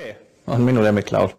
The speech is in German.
Hey, und Minu der McCloud.